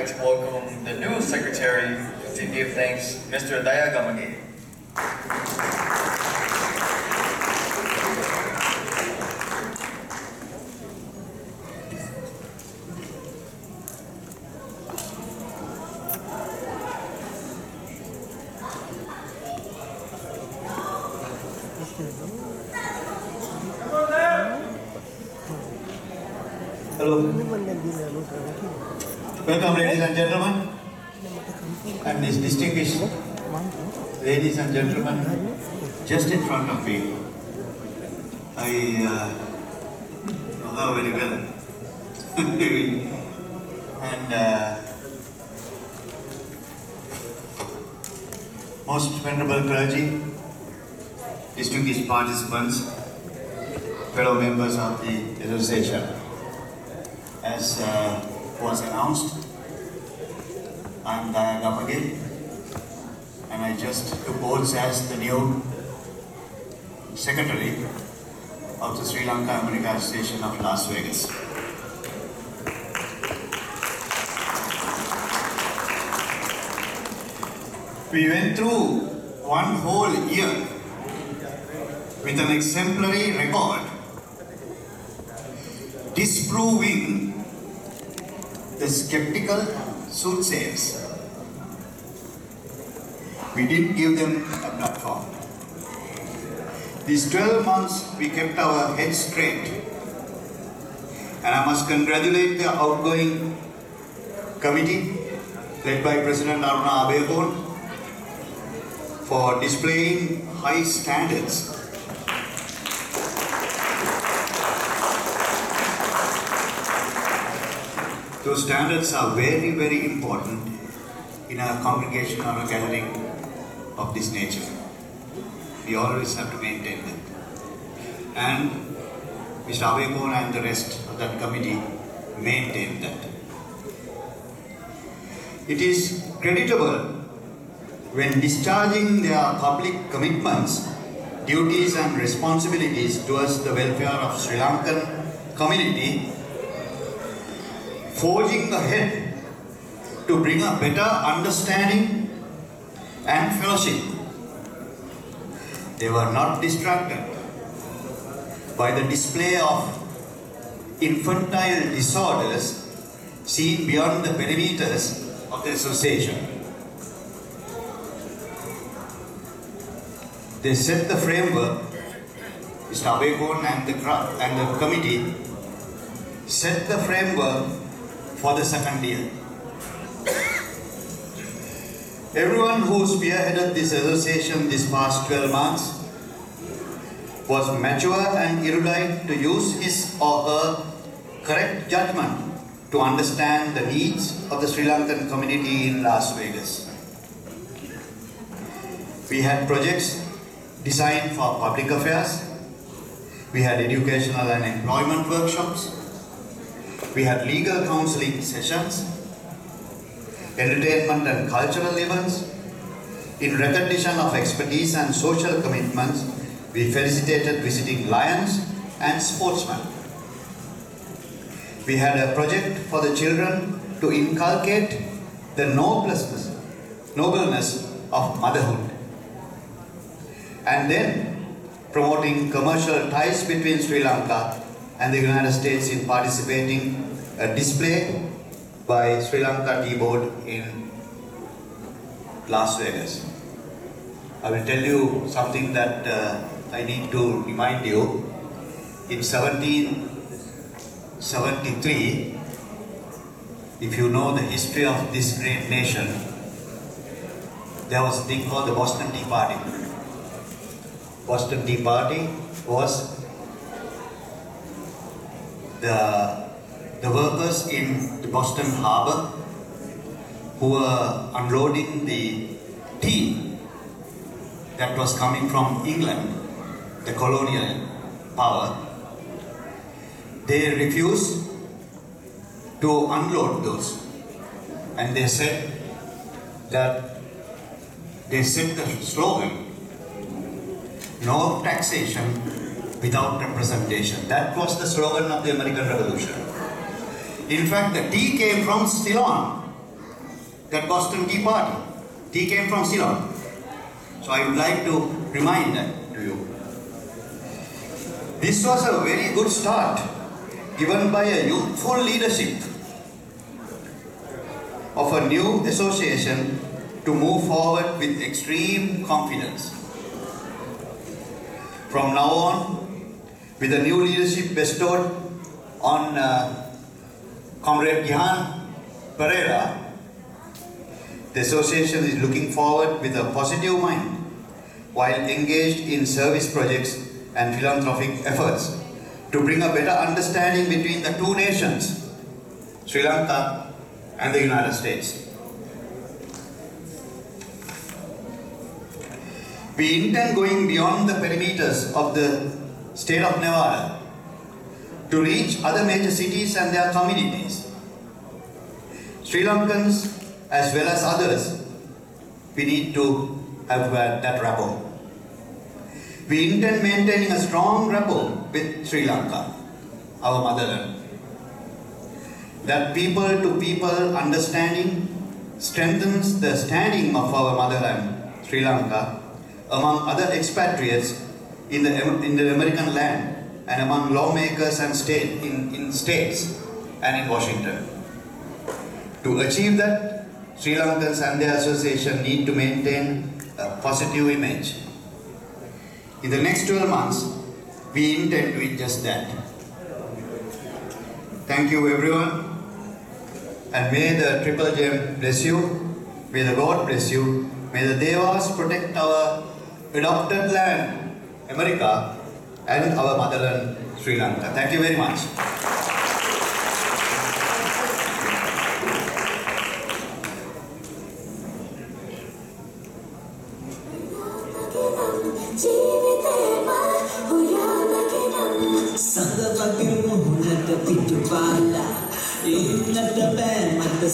like to welcome the new secretary to give thanks, Mr. Daya Gamage. Hello. Welcome, ladies and gentlemen, and these distinguished ladies and gentlemen, just in front of me. I uh, know her very well. and uh, most venerable clergy, distinguished participants, fellow members of the association as uh, was announced, I'm Daya and I just took oaths as the new secretary of the Sri Lanka America Association of Las Vegas. We went through one whole year with an exemplary record disproving the skeptical soothsayers. We didn't give them a platform. These 12 months we kept our heads straight. And I must congratulate the outgoing committee led by President Aruna Abeykoon for displaying high standards Those standards are very, very important in a congregation or a gathering of this nature. We always have to maintain that. And Mr. Abeykoon and the rest of that committee maintain that. It is creditable when discharging their public commitments, duties and responsibilities towards the welfare of Sri Lankan community forging ahead to bring a better understanding and fellowship. They were not distracted by the display of infantile disorders seen beyond the perimeters of the association. They set the framework, Mr. Abeykoon and the, and the committee set the framework for the second year. Everyone who spearheaded this association this past 12 months was mature and erudite to use his or her correct judgment to understand the needs of the Sri Lankan community in Las Vegas. We had projects designed for public affairs, we had educational and employment workshops, we had legal counseling sessions, entertainment and cultural events. In recognition of expertise and social commitments, we felicitated visiting lions and sportsmen. We had a project for the children to inculcate the nobleness, nobleness of motherhood. And then promoting commercial ties between Sri Lanka and the United States in participating a display by Sri Lanka Tea Board in Las Vegas. I will tell you something that uh, I need to remind you. In 1773, if you know the history of this great nation, there was a thing called the Boston Tea Party. Boston Tea Party was the, the workers in the Boston Harbor who were unloading the tea that was coming from England, the colonial power, they refused to unload those. And they said that they set the slogan no taxation without representation. That was the slogan of the American Revolution. In fact, the tea came from Ceylon, that Boston Tea Party. Tea came from Ceylon. So I would like to remind that to you. This was a very good start given by a youthful leadership of a new association to move forward with extreme confidence. From now on, with the new leadership bestowed on uh, Comrade Gihan Pereira, the association is looking forward with a positive mind while engaged in service projects and philanthropic efforts to bring a better understanding between the two nations, Sri Lanka and the United States. We intend going beyond the perimeters of the state of Nevada to reach other major cities and their communities. Sri Lankans as well as others, we need to have uh, that rapport. We intend maintaining a strong rapport with Sri Lanka, our motherland. That people to people understanding strengthens the standing of our motherland, Sri Lanka, among other expatriates in the, in the American land and among lawmakers and state, in, in states and in Washington. To achieve that, Sri Lankans and their association need to maintain a positive image. In the next 12 months, we intend to do just that. Thank you, everyone. And may the Triple Gem bless you. May the God bless you. May the Devas protect our adopted land, America, and our motherland, Sri Lanka. Thank you very much.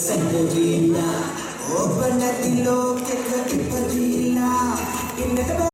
ಸಂಗವಿಲ್ಲ ಒಬ್ಬನ ತಿಲೋಕೆಲ್ಲ ಕಿಪ್ಪದಿಲ್ಲ ಇನ್ನದ